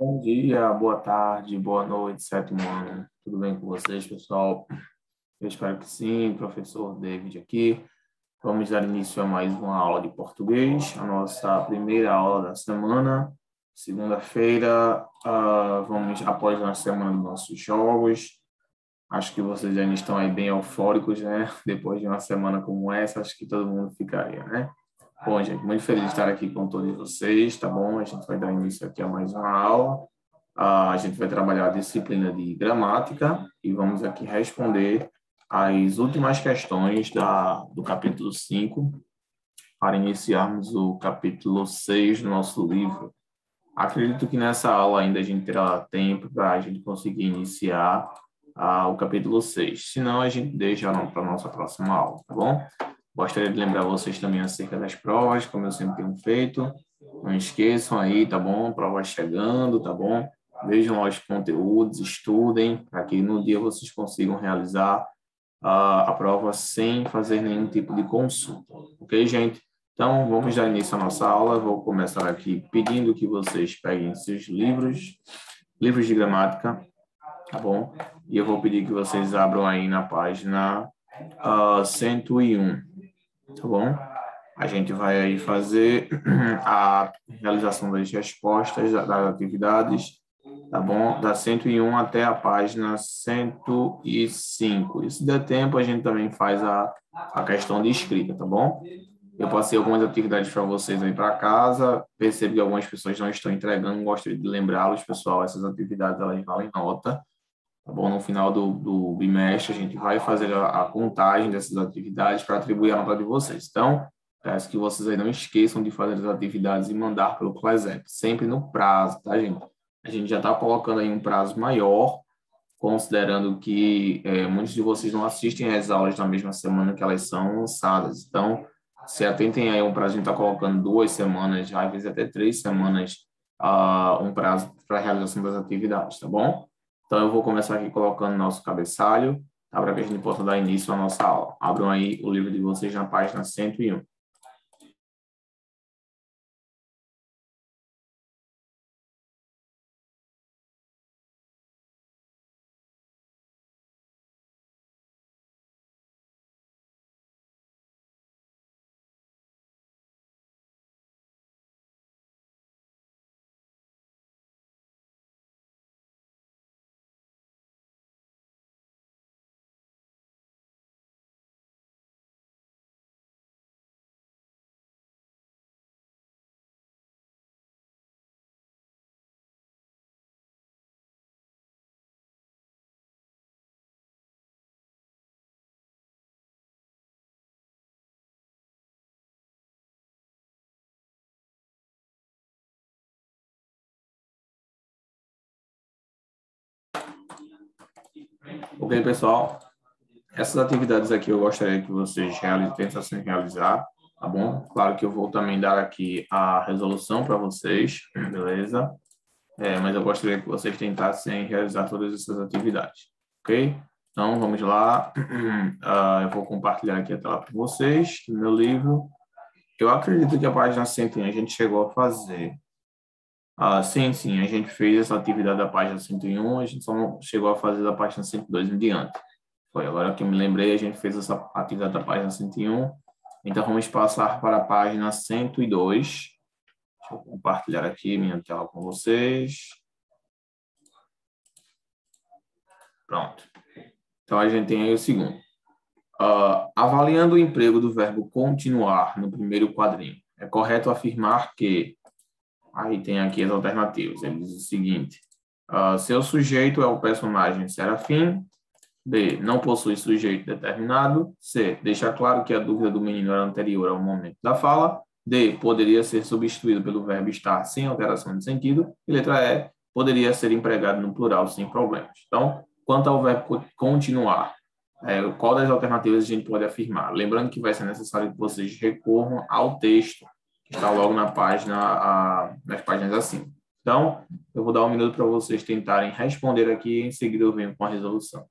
Bom dia, boa tarde, boa noite, sétimo ano. Tudo bem com vocês, pessoal? Eu espero que sim, professor David aqui. Vamos dar início a mais uma aula de português, a nossa primeira aula da semana. Segunda-feira, uh, vamos após a semana dos nossos jogos. Acho que vocês ainda estão aí bem eufóricos, né? Depois de uma semana como essa, acho que todo mundo ficaria, né? Bom, gente, muito feliz de estar aqui com todos vocês, tá bom? A gente vai dar início aqui a mais uma aula. a gente vai trabalhar a disciplina de gramática e vamos aqui responder as últimas questões da, do capítulo 5 para iniciarmos o capítulo 6 do nosso livro. Acredito que nessa aula ainda a gente terá tempo para a gente conseguir iniciar o capítulo 6. Se não, a gente deixa para a nossa próxima aula, tá bom? Gostaria de lembrar vocês também acerca das provas, como eu sempre tenho feito. Não esqueçam aí, tá bom? Provas chegando, tá bom? Vejam os conteúdos, estudem, para que no dia vocês consigam realizar a, a prova sem fazer nenhum tipo de consulta. Ok, gente? Então, vamos dar início à nossa aula. Vou começar aqui pedindo que vocês peguem seus livros, livros de gramática, tá bom? E eu vou pedir que vocês abram aí na página uh, 101 tá bom? A gente vai aí fazer a realização das respostas das atividades, tá bom? Da 101 até a página 105. E se der tempo, a gente também faz a, a questão de escrita, tá bom? Eu passei algumas atividades para vocês aí para casa. Percebo que algumas pessoas não estão entregando. Gostaria de lembrá-los, pessoal. Essas atividades elas valem nota. Tá bom? No final do, do bimestre, a gente vai fazer a, a contagem dessas atividades para atribuir a nota de vocês. Então, peço que vocês aí não esqueçam de fazer as atividades e mandar pelo ClassApp, sempre no prazo, tá, gente? A gente já está colocando aí um prazo maior, considerando que é, muitos de vocês não assistem às aulas na mesma semana que elas são lançadas. Então, se atentem aí um prazo, a gente está colocando duas semanas, às vezes até três semanas, uh, um prazo para a realização das atividades, tá bom? Então, eu vou começar aqui colocando nosso cabeçalho, tá, para que a gente possa dar início à nossa aula. Abram aí o livro de vocês na página 101. Ok, pessoal? Essas atividades aqui eu gostaria que vocês realizem, tentassem realizar, tá bom? Claro que eu vou também dar aqui a resolução para vocês, beleza? É, mas eu gostaria que vocês tentassem realizar todas essas atividades, ok? Então, vamos lá. Uh, eu vou compartilhar aqui a tela para vocês, meu livro. Eu acredito que a página 100 a gente chegou a fazer ah, sim, sim, a gente fez essa atividade da página 101, a gente só não chegou a fazer da página 102 em diante. Foi agora que eu me lembrei, a gente fez essa atividade da página 101. Então, vamos passar para a página 102. Deixa eu compartilhar aqui minha tela com vocês. Pronto. Então, a gente tem aí o segundo. Uh, avaliando o emprego do verbo continuar no primeiro quadrinho, é correto afirmar que Aí tem aqui as alternativas. Ele diz o seguinte: uh, seu sujeito é o personagem Serafim. B. Não possui sujeito determinado. C. Deixa claro que a dúvida do menino era anterior ao momento da fala. D. Poderia ser substituído pelo verbo estar sem alteração de sentido. E letra E. Poderia ser empregado no plural sem problemas. Então, quanto ao verbo continuar, é, qual das alternativas a gente pode afirmar? Lembrando que vai ser necessário que vocês recorram ao texto está logo na página, a, nas páginas acima. Então, eu vou dar um minuto para vocês tentarem responder aqui em seguida eu venho com a resolução.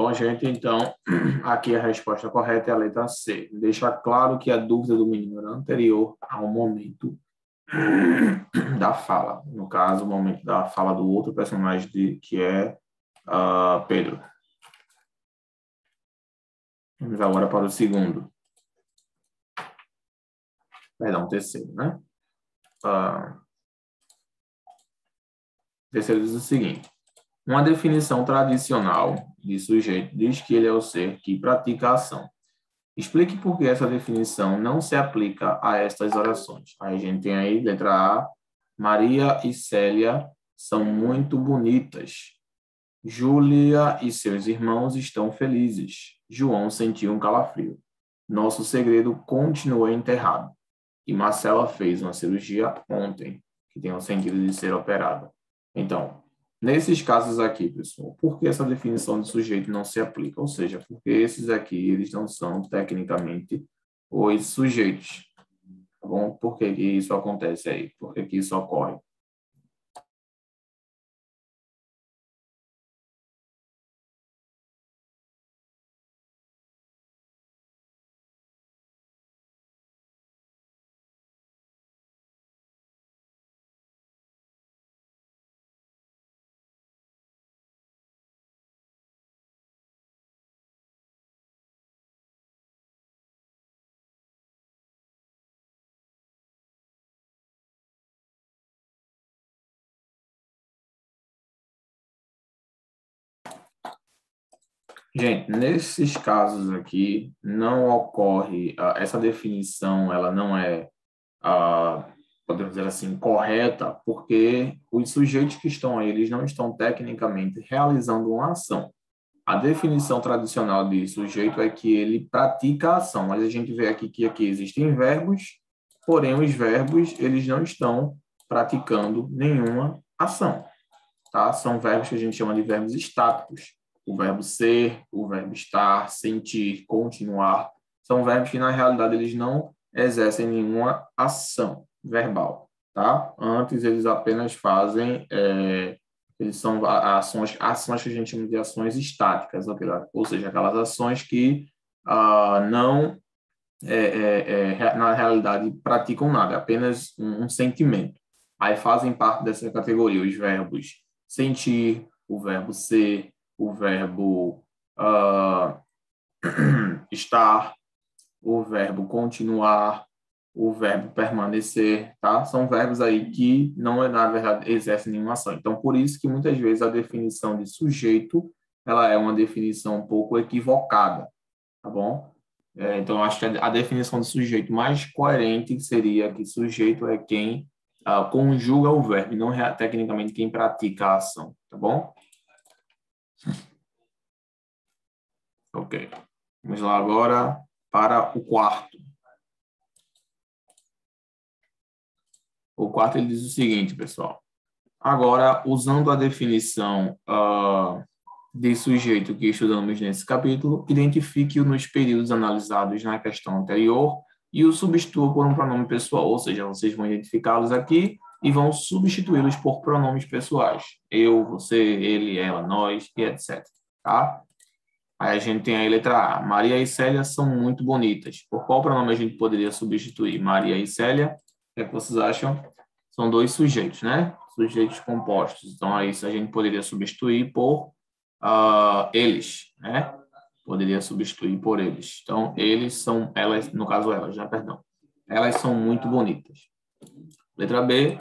Bom, gente, então, aqui a resposta correta é a letra C. Deixa claro que a dúvida do menino era anterior ao momento da fala. No caso, o momento da fala do outro personagem, de, que é uh, Pedro. Vamos agora para o segundo. Perdão, terceiro, né? Uh, terceiro diz o seguinte. Uma definição tradicional de sujeito diz que ele é o ser que pratica a ação. Explique por que essa definição não se aplica a estas orações. Aí a gente tem aí, letra A, Maria e Célia são muito bonitas. Júlia e seus irmãos estão felizes. João sentiu um calafrio. Nosso segredo continua enterrado. E Marcela fez uma cirurgia ontem, que tem o sentido de ser operada. Então, Nesses casos aqui, pessoal, por que essa definição de sujeito não se aplica? Ou seja, porque esses aqui, eles não são tecnicamente os sujeitos. Tá bom? Por que, que isso acontece aí? Por que, que isso ocorre? Gente, nesses casos aqui, não ocorre, uh, essa definição, ela não é, uh, podemos dizer assim, correta, porque os sujeitos que estão aí, eles não estão tecnicamente realizando uma ação. A definição tradicional de sujeito é que ele pratica a ação, mas a gente vê aqui que aqui existem verbos, porém os verbos, eles não estão praticando nenhuma ação, tá? São verbos que a gente chama de verbos estáticos o verbo ser, o verbo estar, sentir, continuar, são verbos que na realidade eles não exercem nenhuma ação verbal, tá? Antes eles apenas fazem, é, eles são ações, ações que a gente chama de ações estáticas, ou seja, aquelas ações que ah, não, é, é, é na realidade, praticam nada, é apenas um, um sentimento. Aí fazem parte dessa categoria os verbos sentir, o verbo ser, o verbo uh, estar, o verbo continuar, o verbo permanecer, tá? São verbos aí que não, na verdade, exercem nenhuma ação. Então, por isso que muitas vezes a definição de sujeito, ela é uma definição um pouco equivocada, tá bom? É, então, acho que a, definição de sujeito mais coerente seria que sujeito é quem uh, conjuga o verbo, não é tecnicamente quem pratica a ação, tá bom? Ok. Vamos lá agora para o quarto. O quarto ele diz o seguinte, pessoal. Agora, usando a definição uh, de sujeito que estudamos nesse capítulo, identifique-o nos períodos analisados na questão anterior e o substitua por um pronome pessoal, ou seja, vocês vão identificá-los aqui e vão substituí-los por pronomes pessoais. Eu, você, ele, ela, nós e etc. Tá? Aí a gente tem a letra A. Maria e Célia são muito bonitas. Por qual pronome a gente poderia substituir? Maria e Célia. O que, é que vocês acham? São dois sujeitos, né? Sujeitos compostos. Então, aí a gente poderia substituir por uh, eles, né? Poderia substituir por eles. Então, eles são, elas, no caso elas, já, perdão. Elas são muito bonitas. Letra B.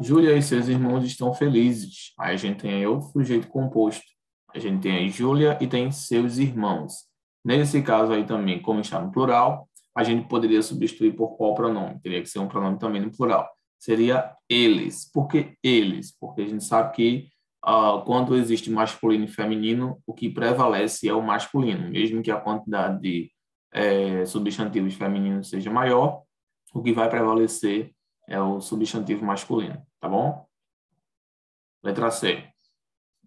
Júlia e seus irmãos estão felizes. Aí a gente tem aí outro sujeito composto. A gente tem aí Júlia e tem seus irmãos. Nesse caso aí também, como está no plural, a gente poderia substituir por qual pronome? Teria que ser um pronome também no plural. Seria eles. Por que eles? Porque a gente sabe que uh, quando existe masculino e feminino, o que prevalece é o masculino. Mesmo que a quantidade de é, substantivos femininos seja maior, o que vai prevalecer é o substantivo masculino, tá bom? Letra C.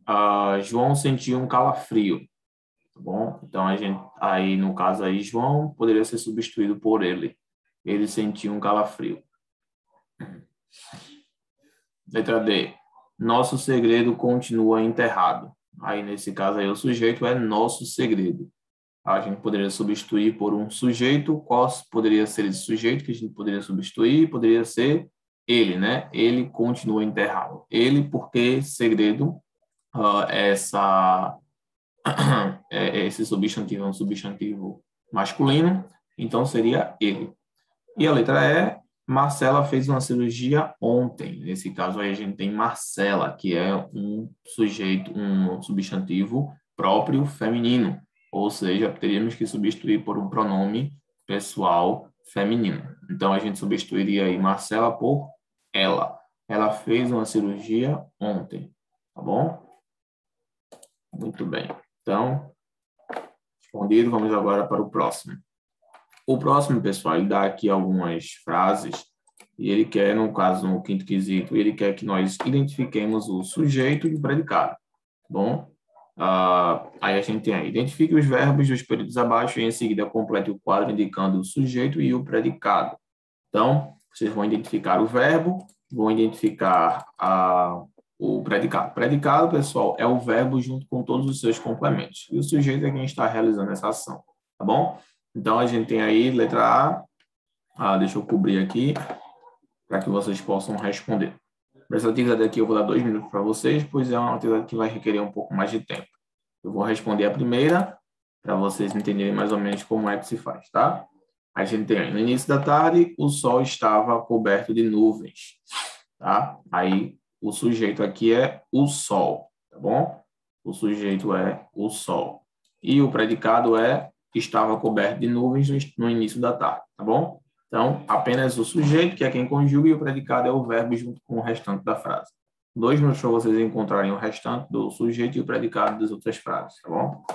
Uh, João sentiu um calafrio, tá bom? Então a gente, aí no caso aí João poderia ser substituído por ele. Ele sentiu um calafrio. Letra D. Nosso segredo continua enterrado. Aí, nesse caso aí, o sujeito é nosso segredo. A gente poderia substituir por um sujeito. Qual poderia ser esse sujeito que a gente poderia substituir? Poderia ser ele, né? Ele continua enterrado. Ele, porque segredo, uh, essa, é, esse substantivo é um substantivo masculino, então seria ele. E a letra E, Marcela fez uma cirurgia ontem. Nesse caso aí a gente tem Marcela, que é um sujeito, um substantivo próprio feminino. Ou seja, teríamos que substituir por um pronome pessoal feminino. Então a gente substituiria aí Marcela por ela. Ela fez uma cirurgia ontem, tá bom? Muito bem. Então, respondido, vamos agora para o próximo. O próximo, pessoal, ele dá aqui algumas frases e ele quer, no caso, no quinto quesito, ele quer que nós identifiquemos o sujeito e o predicado, tá bom? Uh, aí a gente tem aí, identifique os verbos dos períodos abaixo e em seguida complete o quadro indicando o sujeito e o predicado. Então, vocês vão identificar o verbo, vão identificar a, o predicado. Predicado, pessoal, é o verbo junto com todos os seus complementos. E o sujeito é quem está realizando essa ação, tá bom? Então, a gente tem aí letra A. Ah, deixa eu cobrir aqui para que vocês possam responder. Essa atividade aqui eu vou dar dois minutos para vocês, pois é uma atividade que vai requerer um pouco mais de tempo. Eu vou responder a primeira, para vocês entenderem mais ou menos como é que se faz, tá? A gente tem no início da tarde, o sol estava coberto de nuvens, tá? Aí o sujeito aqui é o sol, tá bom? O sujeito é o sol. E o predicado é estava coberto de nuvens no início da tarde, tá bom? Então, apenas o sujeito, que é quem conjuga, e o predicado é o verbo junto com o restante da frase. Dois minutos para vocês encontrarem o restante do sujeito e o predicado das outras frases, tá bom?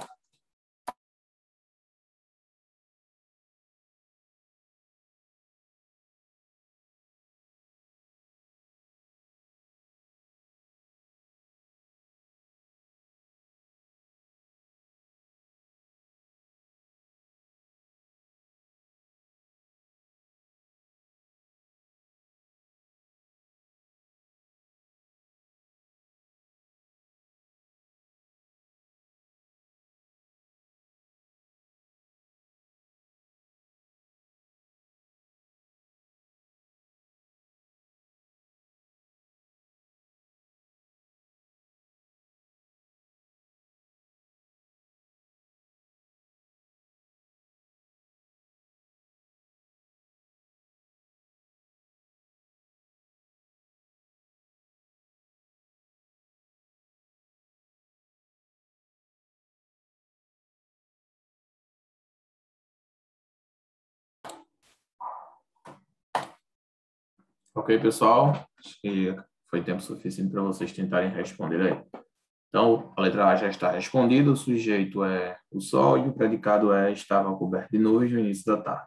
Ok, pessoal? Acho que foi tempo suficiente para vocês tentarem responder aí. Então, a letra A já está respondida, o sujeito é o sol e o predicado é estava coberto de nuvens no início da tarde.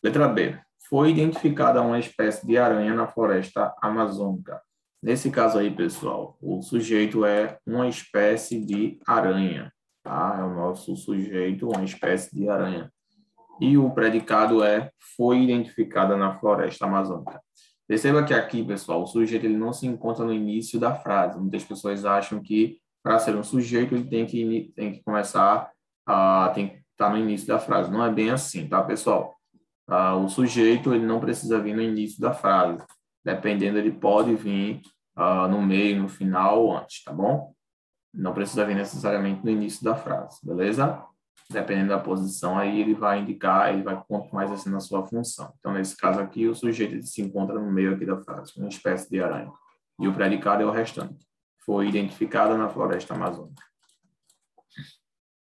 Letra B. Foi identificada uma espécie de aranha na floresta amazônica. Nesse caso aí, pessoal, o sujeito é uma espécie de aranha, tá? É o nosso sujeito, uma espécie de aranha. E o predicado é foi identificada na floresta amazônica. Perceba que aqui, pessoal, o sujeito ele não se encontra no início da frase. Muitas pessoas acham que para ser um sujeito ele tem que tem que começar a tem que estar tá no início da frase. Não é bem assim, tá, pessoal? Ah, o sujeito ele não precisa vir no início da frase. Dependendo, ele pode vir ah, no meio, no final ou antes, tá bom? Não precisa vir necessariamente no início da frase, beleza? Dependendo da posição, aí ele vai indicar, ele vai contar mais assim na sua função. Então, nesse caso aqui, o sujeito se encontra no meio aqui da frase, uma espécie de aranha. E o predicado é o restante. Foi identificada na floresta amazônica.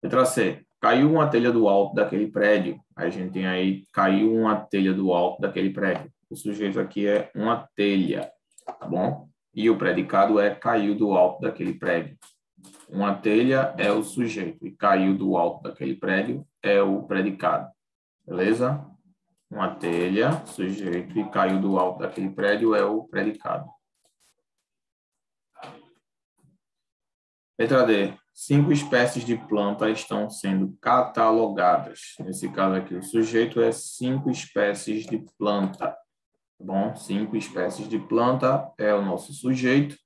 Letra C. Caiu uma telha do alto daquele prédio. A gente tem aí, caiu uma telha do alto daquele prédio. O sujeito aqui é uma telha, tá bom? E o predicado é caiu do alto daquele prédio. Uma telha é o sujeito e caiu do alto daquele prédio é o predicado. Beleza? Uma telha, sujeito e caiu do alto daquele prédio é o predicado. Letra D. Cinco espécies de planta estão sendo catalogadas. Nesse caso aqui, o sujeito é cinco espécies de planta. Tá bom? Cinco espécies de planta é o nosso sujeito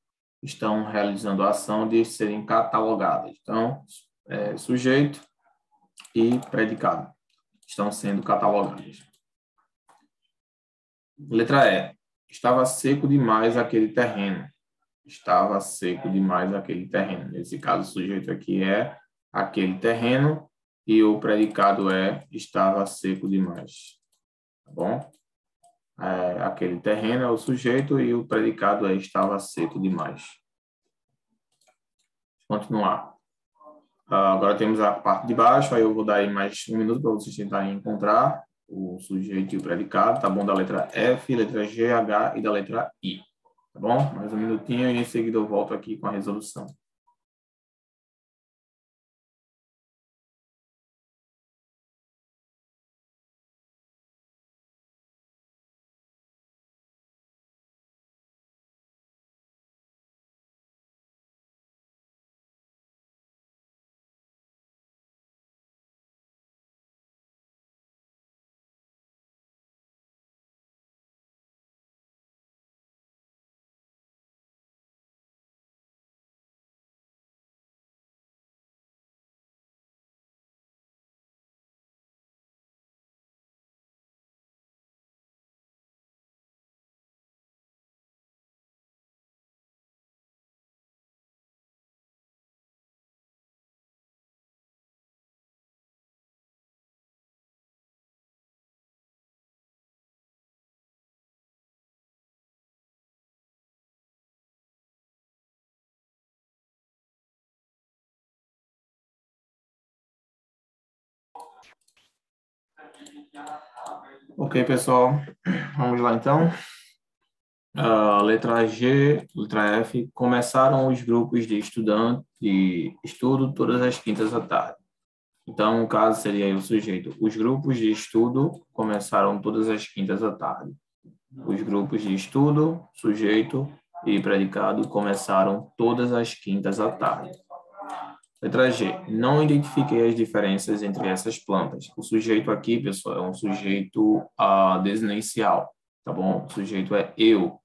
estão realizando a ação de serem catalogadas. Então, é, sujeito e predicado estão sendo catalogados. Letra E. Estava seco demais aquele terreno. Estava seco demais aquele terreno. Nesse caso, o sujeito aqui é aquele terreno e o predicado é estava seco demais. Tá bom? É, aquele terreno é o sujeito e o predicado estava seco demais. Continuar. Uh, agora temos a parte de baixo, aí eu vou dar aí mais um minuto para vocês tentarem encontrar o sujeito e o predicado, tá bom? Da letra F, letra G, H e da letra I. Tá bom? Mais um minutinho e em seguida eu volto aqui com a resolução. Ok, pessoal. Vamos lá, então. Uh, letra G, letra F. Começaram os grupos de estudante, de estudo todas as quintas à tarde. Então, no caso, seria o sujeito. Os grupos de estudo começaram todas as quintas à tarde. Os grupos de estudo, sujeito e predicado começaram todas as quintas à tarde. Letra G. Não identifiquei as diferenças entre essas plantas. O sujeito aqui, pessoal, é um sujeito uh, desinencial, tá bom? O sujeito é eu,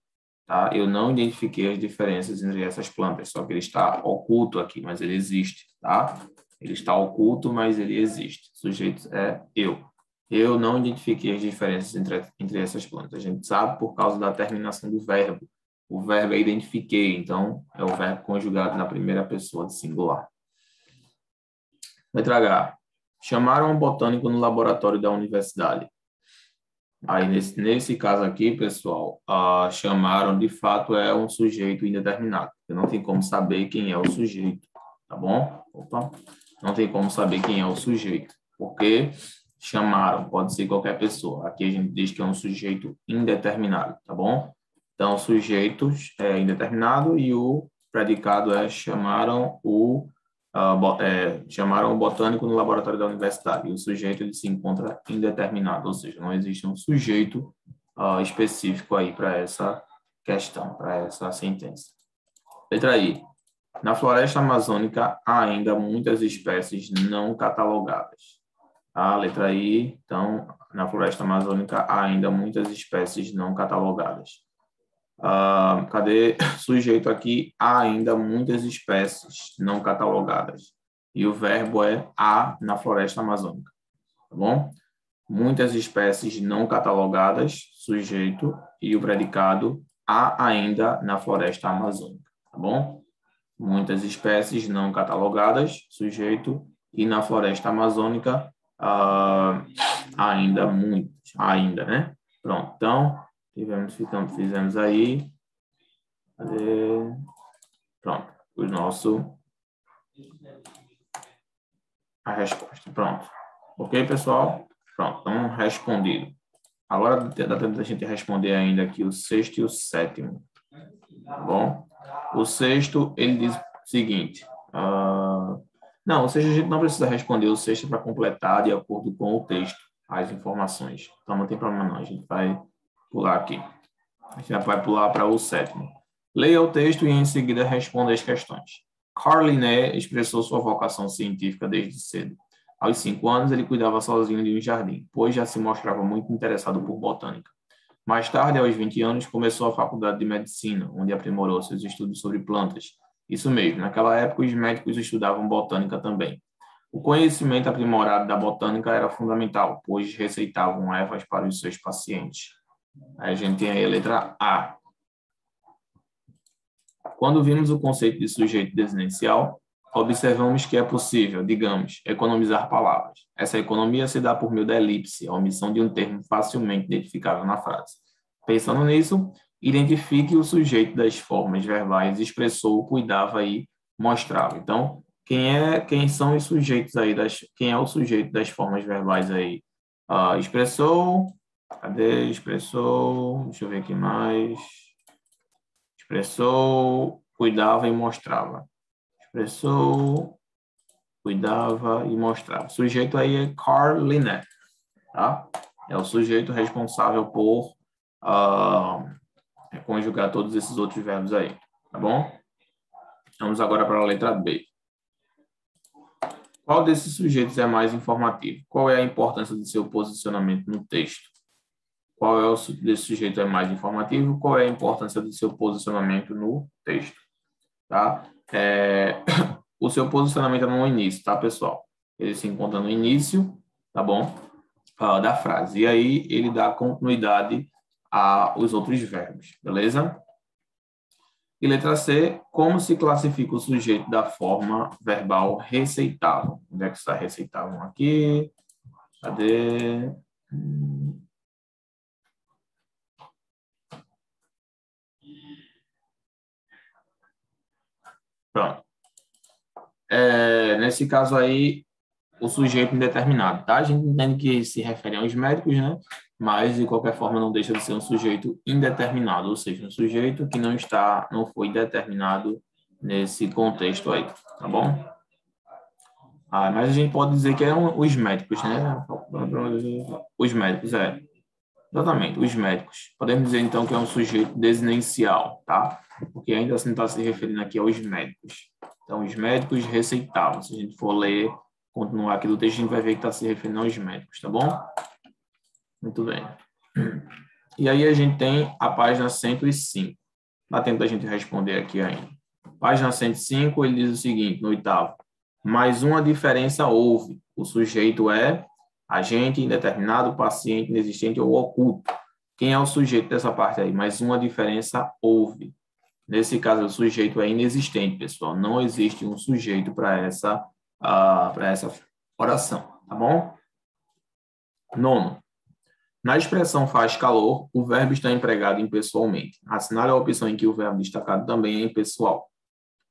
tá? Eu não identifiquei as diferenças entre essas plantas, só que ele está oculto aqui, mas ele existe, tá? Ele está oculto, mas ele existe. O sujeito é eu. Eu não identifiquei as diferenças entre, entre essas plantas. A gente sabe por causa da terminação do verbo. O verbo é identifiquei, então é o verbo conjugado na primeira pessoa de singular. Letra H. Chamaram um botânico no laboratório da universidade. Aí, nesse, nesse caso aqui, pessoal, uh, chamaram, de fato, é um sujeito indeterminado. Não tem como saber quem é o sujeito, tá bom? Opa. Não tem como saber quem é o sujeito, porque chamaram, pode ser qualquer pessoa. Aqui a gente diz que é um sujeito indeterminado, tá bom? Então, sujeitos é indeterminado e o predicado é chamaram o uh, é, chamaram o botânico no laboratório da universidade e o sujeito ele se encontra indeterminado, ou seja, não existe um sujeito uh, específico aí para essa questão, para essa sentença. Letra I. Na floresta amazônica há ainda muitas espécies não catalogadas. A letra I, então, na floresta amazônica há ainda muitas espécies não catalogadas. Uh, cadê sujeito aqui? Há ainda muitas espécies não catalogadas. E o verbo é há na floresta amazônica. Tá bom? Muitas espécies não catalogadas, sujeito, e o predicado há ainda na floresta amazônica. Tá bom? Muitas espécies não catalogadas, sujeito, e na floresta amazônica uh, ainda muitas, ainda, né? Pronto, então Tivemos, ficamos, fizemos aí. Cadê? Pronto. O nosso. A resposta. Pronto. Ok, pessoal? Pronto. Então, respondido. Agora dá tempo da gente responder ainda aqui o sexto e o sétimo. Tá bom? O sexto, ele diz o seguinte. Uh, não, ou seja, a gente não precisa responder o sexto para completar de acordo com o texto, as informações. Então, não tem problema não. A gente vai pular aqui. A gente vai pular para o sétimo. Leia o texto e em seguida responda as questões. Carliné expressou sua vocação científica desde cedo. Aos cinco anos, ele cuidava sozinho de um jardim, pois já se mostrava muito interessado por botânica. Mais tarde, aos 20 anos, começou a faculdade de medicina, onde aprimorou seus estudos sobre plantas. Isso mesmo, naquela época os médicos estudavam botânica também. O conhecimento aprimorado da botânica era fundamental, pois receitavam ervas para os seus pacientes. Aí a gente tem aí a letra A. Quando vimos o conceito de sujeito desinencial, observamos que é possível, digamos, economizar palavras. Essa economia se dá por meio da elipse, a omissão de um termo facilmente identificável na frase. Pensando nisso, identifique o sujeito das formas verbais, expressou, cuidava e mostrava. Então, quem é, quem são os sujeitos aí das, quem é o sujeito das formas verbais aí? Uh, expressou, cadê? Expressou, deixa eu ver aqui mais. Expressou, cuidava e mostrava expressou, cuidava e mostrava. Sujeito aí é Carl tá? É o sujeito responsável por uh, conjugar todos esses outros verbos aí, tá bom? Vamos agora para a letra B. Qual desses sujeitos é mais informativo? Qual é a importância do seu posicionamento no texto? Qual é o desse sujeito é mais informativo? Qual é a importância do seu posicionamento no texto? Tá? é, o seu posicionamento é no início, tá, pessoal? Ele se encontra no início, tá bom? Uh, da frase. E aí ele dá continuidade aos outros verbos, beleza? E letra C, como se classifica o sujeito da forma verbal receitável? Onde é que está receitável aqui? Cadê? Hum. Pronto. É, nesse caso aí, o sujeito indeterminado, tá? A gente entende que se refere aos médicos, né? Mas, de qualquer forma, não deixa de ser um sujeito indeterminado, ou seja, um sujeito que não está, não foi determinado nesse contexto aí, tá bom? Ah, mas a gente pode dizer que é um, os médicos, né? Os médicos, é. Exatamente, os médicos. Podemos dizer, então, que é um sujeito desinencial, tá? porque ainda assim está se referindo aqui aos médicos. Então, os médicos receitavam. Se a gente for ler, continuar aqui do texto, a gente vai ver que está se referindo aos médicos, tá bom? Muito bem. E aí a gente tem a página 105. Dá tempo da gente responder aqui ainda. Página 105, ele diz o seguinte, no oitavo. Mais uma diferença houve. O sujeito é agente indeterminado, paciente inexistente ou oculto. Quem é o sujeito dessa parte aí? Mais uma diferença houve. Nesse caso, o sujeito é inexistente, pessoal. Não existe um sujeito para essa, uh, para essa oração, tá bom? Nono. Na expressão faz calor, o verbo está empregado impessoalmente. Assinale a opção em que o verbo destacado também é impessoal.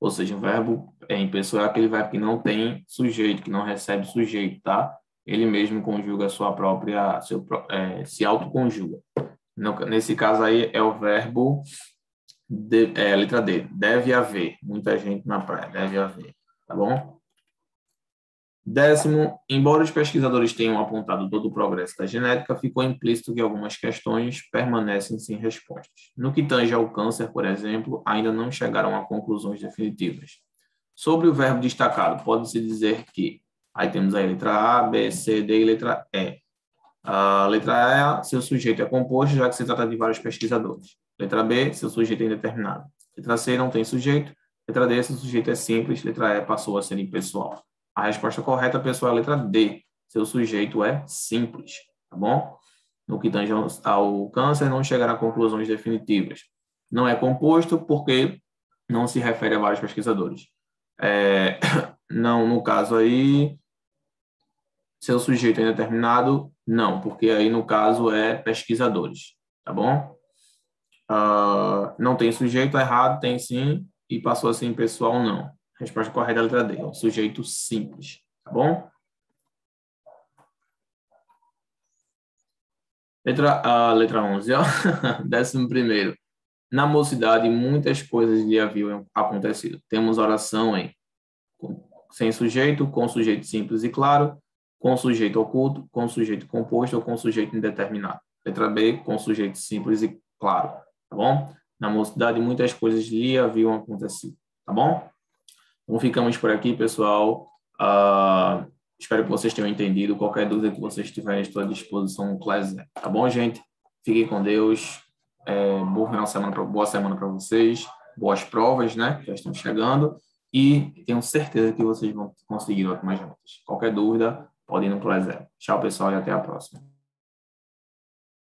Ou seja, o verbo é impessoal é aquele verbo que não tem sujeito, que não recebe sujeito, tá? Ele mesmo conjuga sua própria, seu, é, se autoconjuga. Nesse caso aí é o verbo de, é, letra D, deve haver muita gente na praia, deve haver, tá bom? Décimo, embora os pesquisadores tenham apontado todo o progresso da genética, ficou implícito que algumas questões permanecem sem respostas. No que tange ao câncer, por exemplo, ainda não chegaram a conclusões definitivas. Sobre o verbo destacado, pode-se dizer que, aí temos a letra A, B, C, D e letra E. A letra E, seu sujeito é composto, já que se trata de vários pesquisadores. Letra B, seu sujeito é indeterminado. Letra C, não tem sujeito. Letra D, seu sujeito é simples. Letra E, passou a ser impessoal. A resposta correta, pessoal, é a letra D. Seu sujeito é simples, tá bom? No que tange ao câncer, não chegará a conclusões definitivas. Não é composto porque não se refere a vários pesquisadores. É, não, no caso aí, seu sujeito é indeterminado, não, porque aí no caso é pesquisadores, tá bom? Uh, não tem sujeito errado, tem sim, e passou assim pessoal, não. Resposta correta é letra D, é um sujeito simples, tá bom? Letra, uh, letra 11, ó. décimo primeiro. Na mocidade, muitas coisas lhe haviam acontecido. Temos oração em sem sujeito, com sujeito simples e claro, com sujeito oculto, com sujeito composto ou com sujeito indeterminado. Letra B, com sujeito simples e claro tá bom? Na mocidade, muitas coisas lhe haviam acontecido, tá bom? Então, ficamos por aqui, pessoal. Uh, espero que vocês tenham entendido. Qualquer dúvida que vocês tiverem, estou à disposição no Class, tá bom, gente? Fiquem com Deus. É, boa, final semana, boa semana para vocês. Boas provas, né? Já estão chegando. E tenho certeza que vocês vão conseguir ótimas notas. Qualquer dúvida, podem no Zero. Tchau, pessoal, e até a próxima.